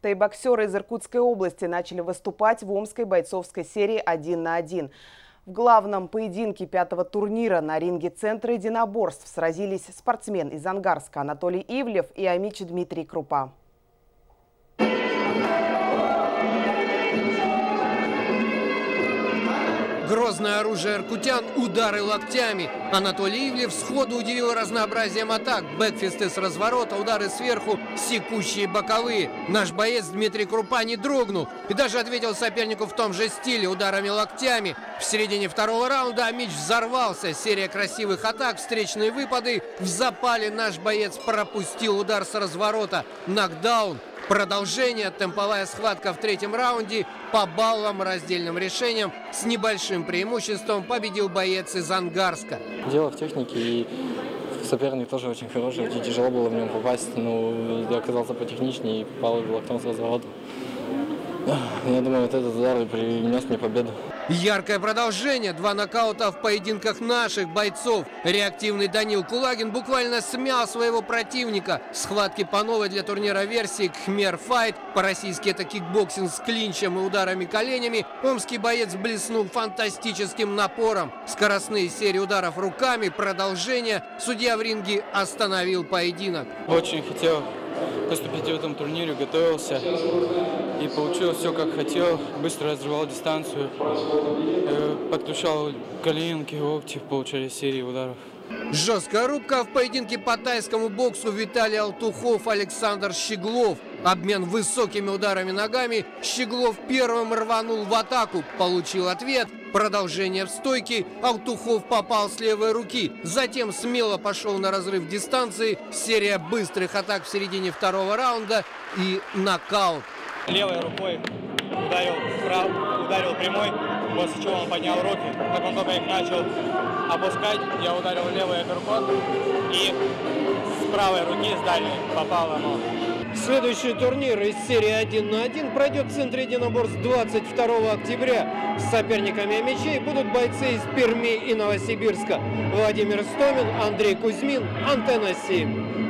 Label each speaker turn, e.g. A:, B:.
A: Тайбоксеры из Иркутской области начали выступать в омской бойцовской серии «Один на один». В главном поединке пятого турнира на ринге Центра единоборств сразились спортсмен из Ангарска Анатолий Ивлев и Амич Дмитрий Крупа.
B: Грозное оружие аркутян – удары локтями. Анатолий Ивлев сходу удивил разнообразием атак. Бэкфисты с разворота, удары сверху, секущие боковые. Наш боец Дмитрий Крупа не дрогнул и даже ответил сопернику в том же стиле, ударами локтями. В середине второго раунда Амич взорвался. Серия красивых атак, встречные выпады. В запале наш боец пропустил удар с разворота. Нокдаун. Продолжение, темповая схватка в третьем раунде по баллам раздельным решением с небольшим преимуществом победил боец из Ангарска.
C: Дело в технике и соперник тоже очень хороший, очень тяжело было в нем попасть, но я оказался потехничнее и попал в локтем с разворота. Я думаю, вот этот удар принес мне победу.
B: Яркое продолжение. Два нокаута в поединках наших бойцов. Реактивный Данил Кулагин буквально смял своего противника. Схватки по новой для турнира версии Кхмер Файт. По-российски это кикбоксинг с клинчем и ударами коленями. Омский боец блеснул фантастическим напором. Скоростные серии ударов руками, продолжение. Судья в ринге остановил поединок.
D: Очень хотел поступить в этом турнире, готовился. И получилось все как хотел. Быстро разрывал дистанцию. Э, подключал коленки, локти, получали серии ударов.
B: Жесткая рубка в поединке по тайскому боксу Виталий Алтухов, Александр Щеглов. Обмен высокими ударами ногами. Щеглов первым рванул в атаку. Получил ответ. Продолжение в стойке. Алтухов попал с левой руки. Затем смело пошел на разрыв дистанции. Серия быстрых атак в середине второго раунда. И нокаут.
E: Левой рукой ударил, прав, ударил прямой, после чего он поднял руки. Как он только их начал опускать, я ударил левый апперкот и с правой руки с дальней попал ему.
B: Следующий турнир из серии 1 на 1 пройдет в центре единоборств 22 октября. С соперниками мячей будут бойцы из Перми и Новосибирска. Владимир Стомин, Андрей Кузьмин, Антенна 7.